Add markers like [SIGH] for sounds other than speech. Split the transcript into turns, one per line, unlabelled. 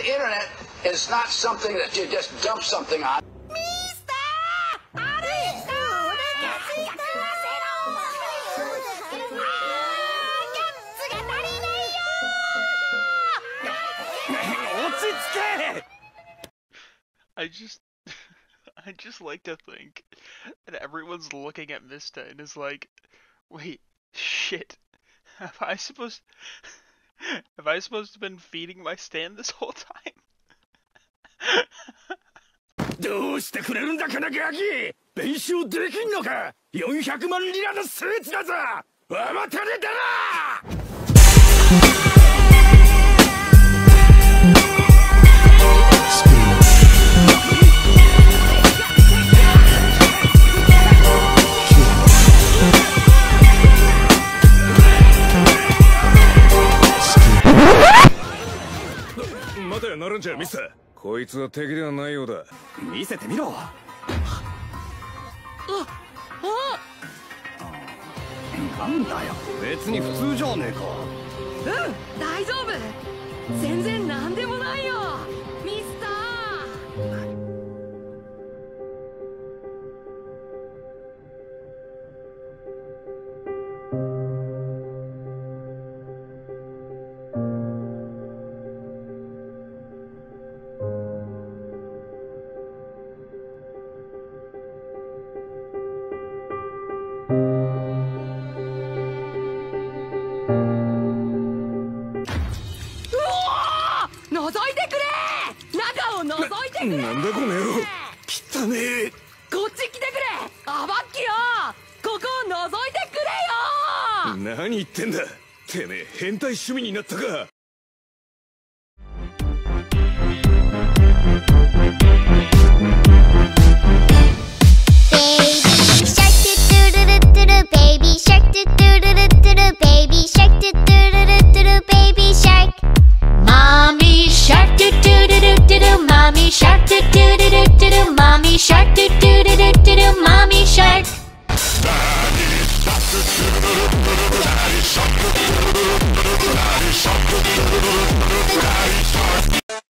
the internet is not something that you just dump something on.
I just [LAUGHS] I just like to think that everyone's looking at Mista and is like, wait, shit. Am I supposed have I supposed to have been feeding my stand this whole time?
どうしてくれるんだ金ガキ弁償できんのか400万リラのスーツだぞ甘たれだな
なるんじゃミス。こいつは敵ではないようだ。
見せてみろ。なんだよ。別に普通じゃねえか。
うん大丈夫。全然なんでもないよ覗いてくれ中を覗いてくれ
なんだこの野郎。汚ねえ。
こっち来てくれアバッキよここを覗いてくれよ
何言ってんだ。てめえ変態趣味になったか。
Baby shark doo doo doo doo doo doo shark doo doo